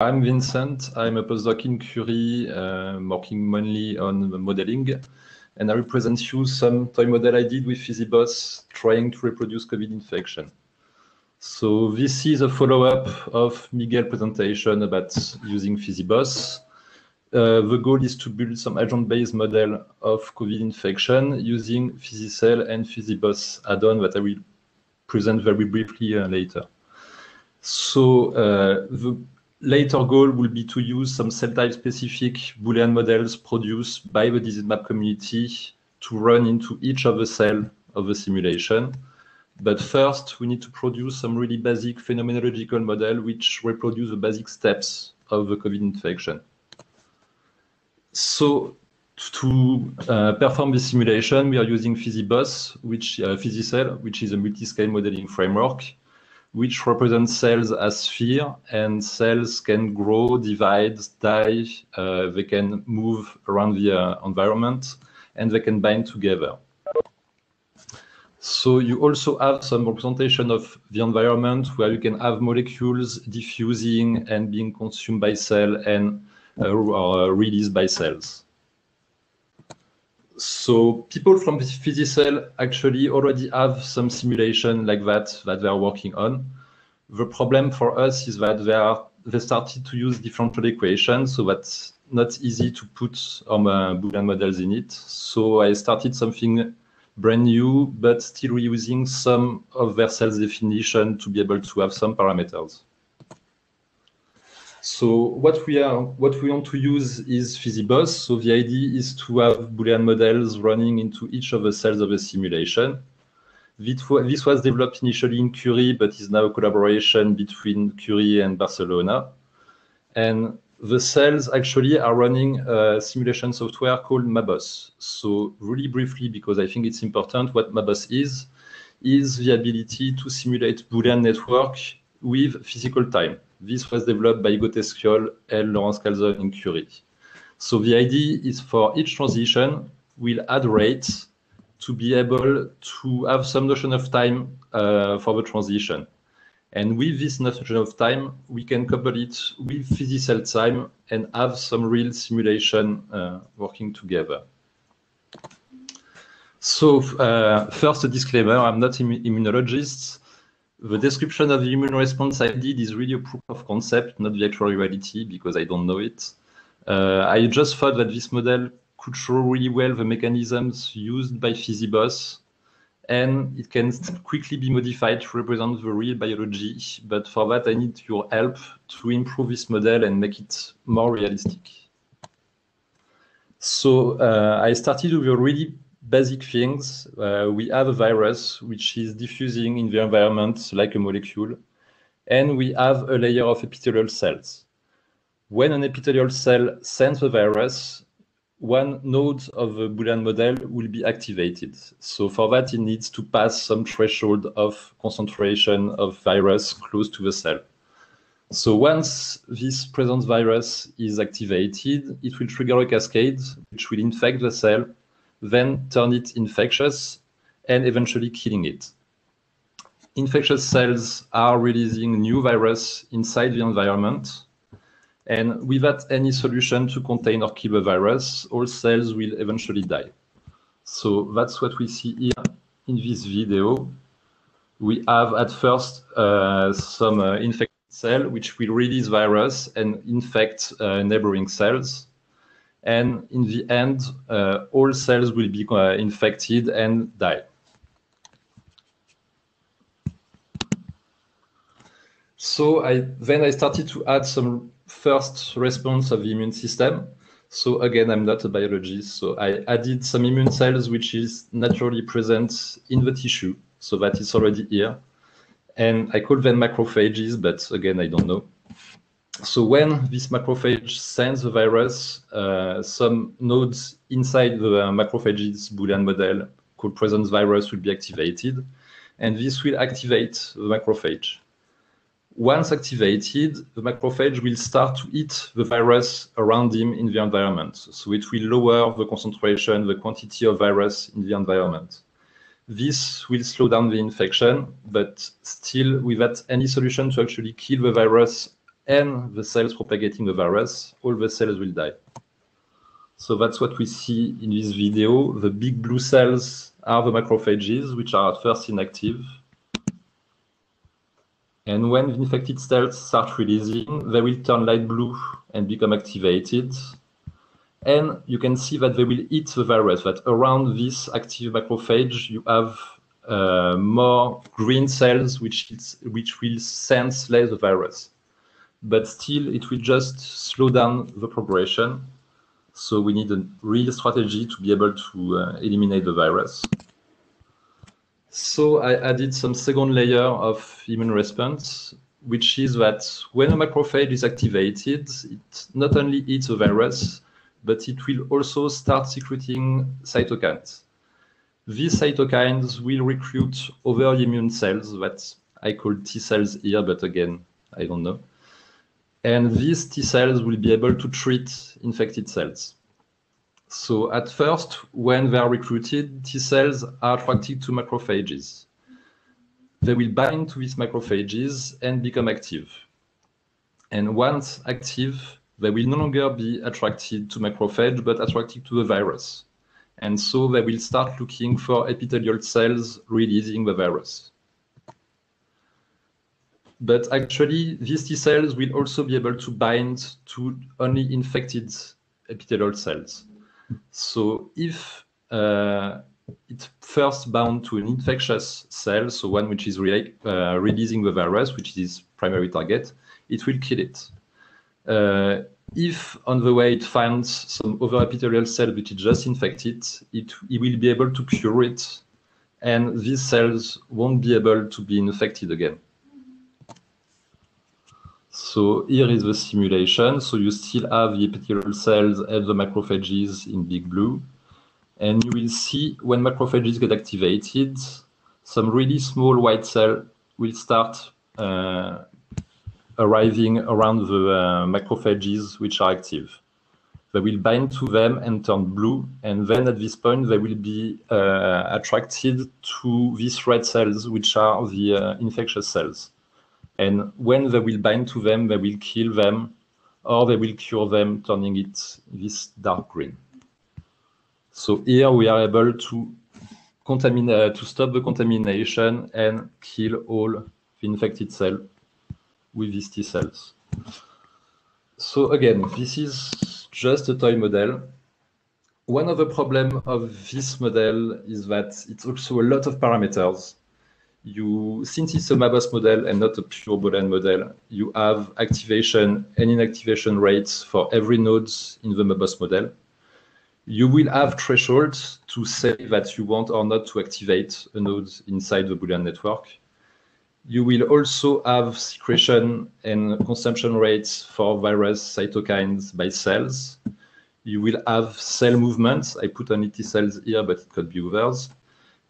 I'm Vincent. I'm a postdoc in Curie, uh, working mainly on modeling. And I will present you some toy model I did with PhysiBoss trying to reproduce COVID infection. So this is a follow-up of Miguel's presentation about using PhysiBoss. Uh, the goal is to build some agent-based model of COVID infection using PhysiCell and PhysiBoss add-on that I will present very briefly uh, later. So uh, the later goal will be to use some cell type specific Boolean models produced by the disease map community to run into each of the cell of the simulation. But first, we need to produce some really basic phenomenological model which reproduce the basic steps of the COVID infection. So to uh, perform this simulation, we are using PhysiBoss, which uh, PhysiCell, which is a multi-scale modeling framework which represents cells as sphere, and cells can grow, divide, die, uh, they can move around the uh, environment, and they can bind together. So you also have some representation of the environment where you can have molecules diffusing and being consumed by cell and uh, or released by cells. So people from PhysiCell actually already have some simulation like that that they are working on. The problem for us is that they are they started to use differential equations, so that's not easy to put um, uh, Boolean models in it. So I started something brand new, but still reusing some of their cells definition to be able to have some parameters. So what we are, what we want to use is PhysiBoss. So the idea is to have Boolean models running into each of the cells of a simulation. This was developed initially in Curie, but is now a collaboration between Curie and Barcelona. And the cells actually are running a simulation software called MaBoSS. So really briefly, because I think it's important, what MaBoSS is, is the ability to simulate Boolean network with physical time. This was developed by Hugo and Laurence Calzone in Curie. So the idea is for each transition, we'll add rates to be able to have some notion of time uh, for the transition. And with this notion of time, we can couple it with physical time and have some real simulation uh, working together. So uh, first a disclaimer, I'm not an immunologist. The description of the immune response I did is really a proof of concept, not the actual reality, because I don't know it. Uh, I just thought that this model could show really well the mechanisms used by PhysiBoss, and it can quickly be modified to represent the real biology. But for that, I need your help to improve this model and make it more realistic. So uh, I started with a really basic things. Uh, we have a virus which is diffusing in the environment like a molecule, and we have a layer of epithelial cells. When an epithelial cell sends a virus, one node of the Boolean model will be activated. So for that, it needs to pass some threshold of concentration of virus close to the cell. So once this present virus is activated, it will trigger a cascade which will infect the cell then turn it infectious, and eventually killing it. Infectious cells are releasing new virus inside the environment, and without any solution to contain or kill the virus, all cells will eventually die. So that's what we see here in this video. We have at first uh, some uh, infected cell which will release virus and infect uh, neighboring cells and in the end, uh, all cells will be uh, infected and die. So I, then I started to add some first response of the immune system. So again, I'm not a biologist, so I added some immune cells which is naturally present in the tissue, so that is already here. And I call them macrophages, but again, I don't know. So when this macrophage sends the virus, uh, some nodes inside the macrophage's Boolean model called presence virus will be activated, and this will activate the macrophage. Once activated, the macrophage will start to eat the virus around him in the environment. So it will lower the concentration, the quantity of virus in the environment. This will slow down the infection, but still without any solution to actually kill the virus and the cells propagating the virus, all the cells will die. So that's what we see in this video. The big blue cells are the macrophages, which are at first inactive. And when the infected cells start releasing, they will turn light blue and become activated. And you can see that they will eat the virus, that around this active macrophage, you have uh, more green cells which, which will sense less the virus. But still, it will just slow down the progression. So we need a real strategy to be able to uh, eliminate the virus. So I added some second layer of immune response, which is that when a macrophage is activated, it not only eats the virus, but it will also start secreting cytokines. These cytokines will recruit other immune cells that I call T cells here, but again, I don't know. And these T cells will be able to treat infected cells. So at first, when they are recruited, T cells are attracted to macrophages. They will bind to these macrophages and become active. And once active, they will no longer be attracted to macrophage, but attracted to the virus. And so they will start looking for epithelial cells releasing the virus. But actually, these T cells will also be able to bind to only infected epithelial cells. So if uh, it first bound to an infectious cell, so one which is re uh, releasing the virus, which is its primary target, it will kill it. Uh, if on the way it finds some other epithelial cell which is just infected, it, it will be able to cure it, and these cells won't be able to be infected again. So here is the simulation. So you still have the epithelial cells and the macrophages in big blue. And you will see when macrophages get activated, some really small white cell will start uh, arriving around the uh, macrophages which are active. They will bind to them and turn blue, and then at this point they will be uh, attracted to these red cells, which are the uh, infectious cells. And when they will bind to them, they will kill them, or they will cure them, turning it this dark green. So here we are able to contaminate, uh, to stop the contamination and kill all the infected cell with these T cells. So again, this is just a toy model. One of the problems of this model is that it's also a lot of parameters. You, since it's a MaBoSS model and not a pure Boolean model, you have activation and inactivation rates for every node in the MaBoSS model. You will have thresholds to say that you want or not to activate a node inside the Boolean network. You will also have secretion and consumption rates for virus cytokines by cells. You will have cell movements. I put only T cells here, but it could be others.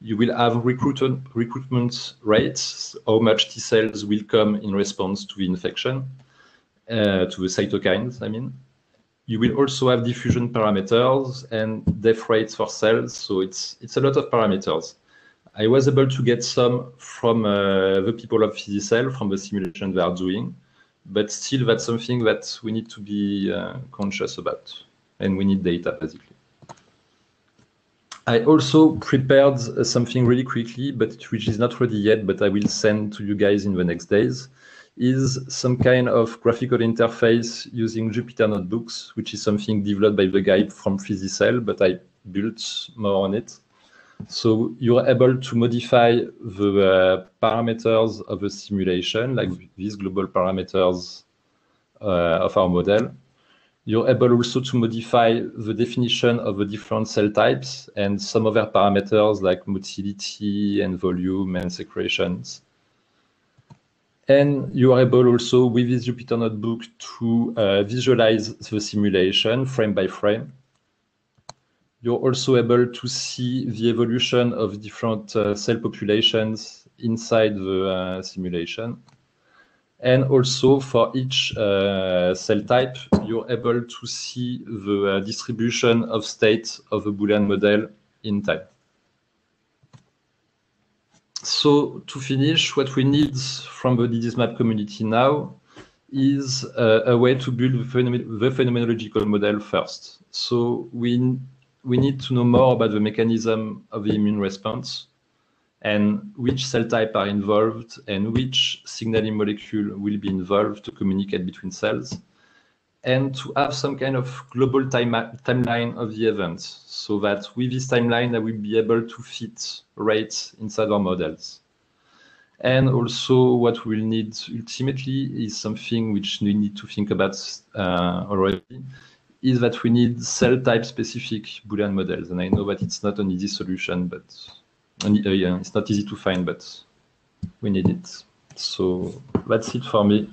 You will have recruitment, recruitment rates, how much T cells will come in response to the infection, uh, to the cytokines, I mean. You will also have diffusion parameters and death rates for cells. So it's, it's a lot of parameters. I was able to get some from uh, the people of Physicell, from the simulation they are doing, but still that's something that we need to be uh, conscious about, and we need data, basically. I also prepared uh, something really quickly, but which is not ready yet, but I will send to you guys in the next days, is some kind of graphical interface using Jupyter Notebooks, which is something developed by the guy from Physicell, but I built more on it. So you're able to modify the uh, parameters of a simulation, like these global parameters uh, of our model. You're able also to modify the definition of the different cell types and some other parameters like motility and volume and secretions. And you are able also with this Jupyter Notebook to uh, visualize the simulation frame by frame you're also able to see the evolution of different uh, cell populations inside the uh, simulation. And also for each uh, cell type, you're able to see the uh, distribution of state of the Boolean model in time. So to finish, what we need from the disease map community now is uh, a way to build the, phenom the, phenomenological model first. So we, we need to know more about the mechanism of the immune response and which cell type are involved and which signaling molecule will be involved to communicate between cells and to have some kind of global time, timeline of the event so that with this timeline I will be able to fit rates inside our models. And also what we'll need ultimately is something which we need to think about uh, already, is that we need cell type specific Boolean models. And I know that it's not an easy solution, but uh, yeah, it's not easy to find, but we need it. So that's it for me.